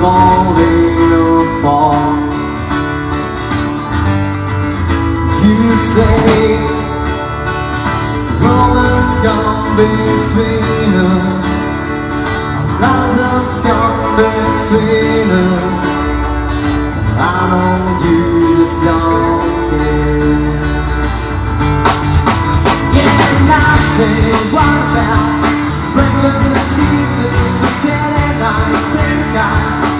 falling apart You say Rollers come between us. Lies have come between us. I know you just don't care Yeah, I say what about Breakfast at sea, fish, and I think I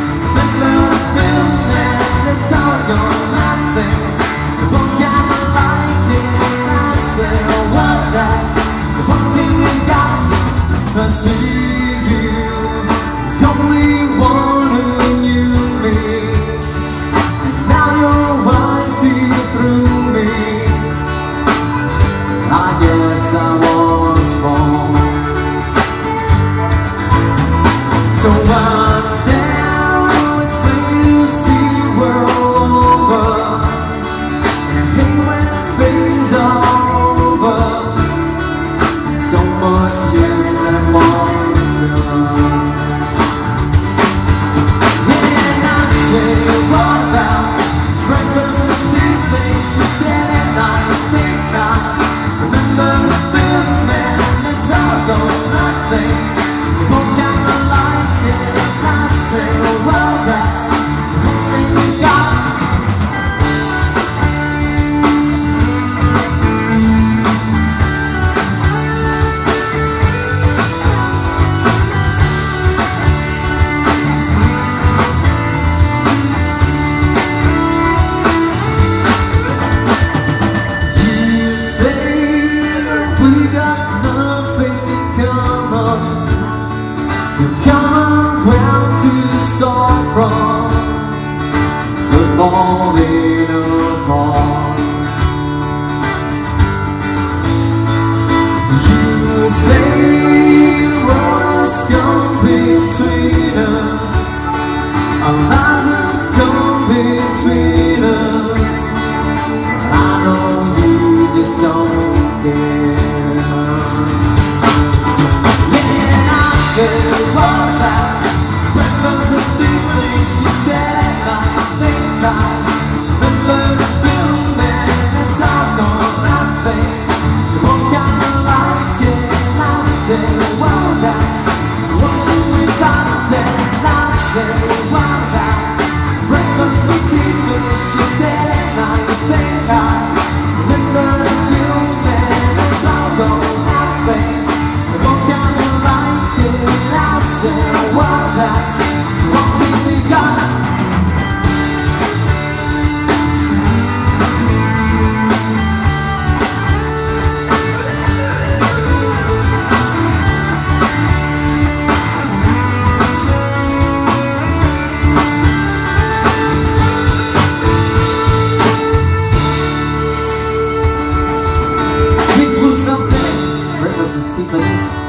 I see you say, both a the license, I say, from We're falling apart You say the world come between us Our lives have between us I know you just don't sweet tears, she said, and I think I positiveness